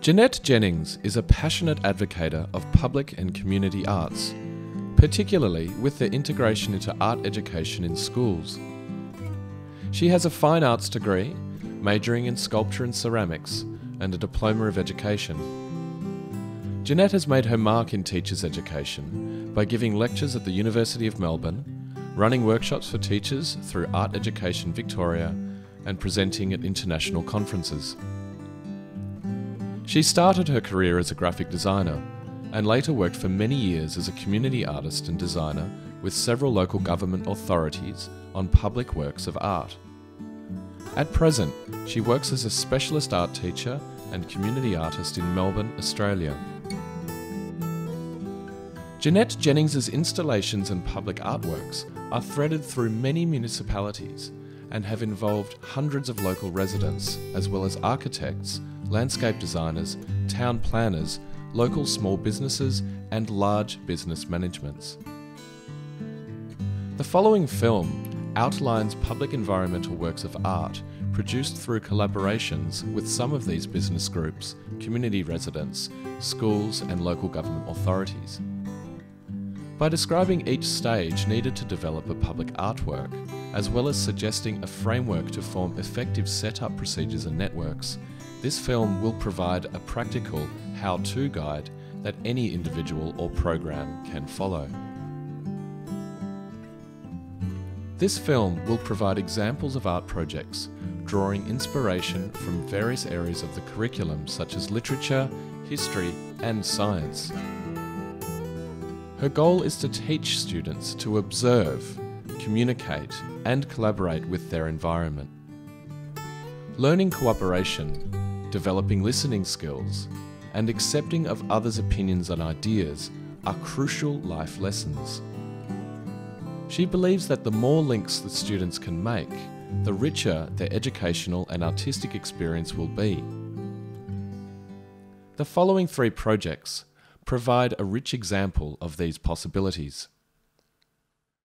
Jeanette Jennings is a passionate advocator of public and community arts, particularly with their integration into art education in schools. She has a fine arts degree, majoring in sculpture and ceramics, and a diploma of education. Jeanette has made her mark in teachers' education by giving lectures at the University of Melbourne, running workshops for teachers through Art Education Victoria, and presenting at international conferences. She started her career as a graphic designer and later worked for many years as a community artist and designer with several local government authorities on public works of art. At present, she works as a specialist art teacher and community artist in Melbourne, Australia. Jeanette Jennings's installations and public artworks are threaded through many municipalities and have involved hundreds of local residents, as well as architects, landscape designers, town planners, local small businesses, and large business managements. The following film outlines public environmental works of art produced through collaborations with some of these business groups, community residents, schools, and local government authorities. By describing each stage needed to develop a public artwork, as well as suggesting a framework to form effective setup procedures and networks, this film will provide a practical how to guide that any individual or program can follow. This film will provide examples of art projects, drawing inspiration from various areas of the curriculum such as literature, history, and science. Her goal is to teach students to observe, communicate, and collaborate with their environment. Learning cooperation developing listening skills, and accepting of others' opinions and ideas are crucial life lessons. She believes that the more links that students can make, the richer their educational and artistic experience will be. The following three projects provide a rich example of these possibilities.